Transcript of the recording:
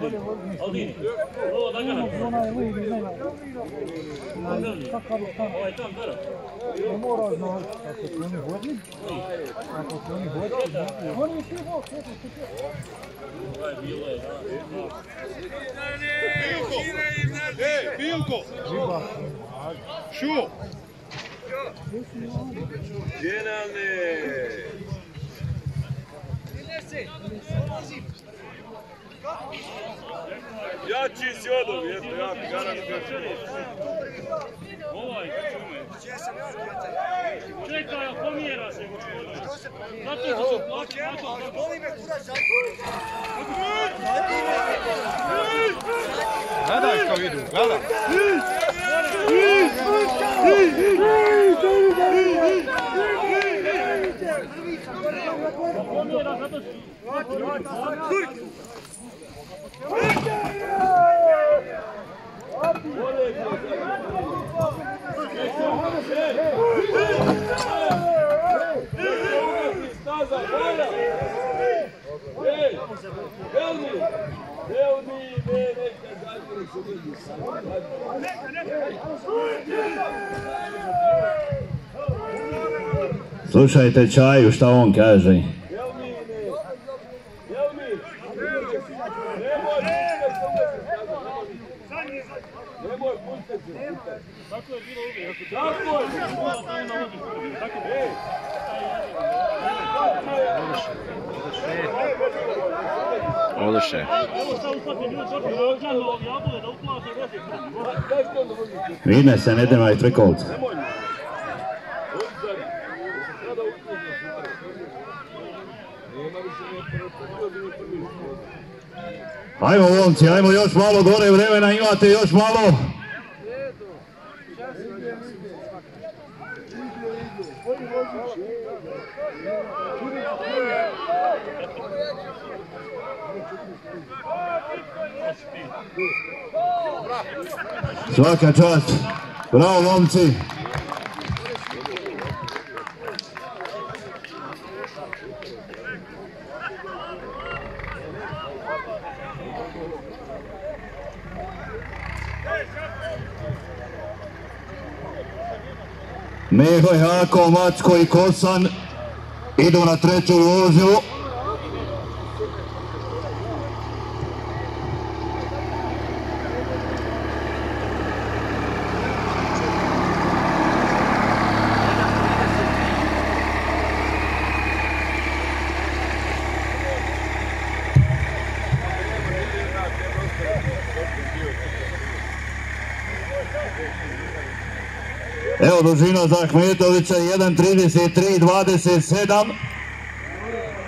Один. Один. О, да, гара. Ой, там, гара. Не мора знати, ако се не годни. Ако се не годни. Гони ти во, ето ти. Ай, било е, да. Билко. Е, Билко. Шу. Генерале. Генерале. Generalne! Jači si od ovih, eto, ja ti garantujem. Ovaj, čekaj, pomjera se. Zato što se plaći na to. Gledaj što idu, gledaj! Pomjera zato što... Slušajte Čaju šta on kaže. Tako je bilo uvijek. Tako je! Tako je sutra. Nema više ne prvi, ne prvi. Ajmo momci, ajmo još malo gore vremena, imate još malo. Svaka čast. Bravo momci. Meho, Jako, Macko i Kosan idu na treću vožnju. Evo dužina za Ahmetovića 1.33.27.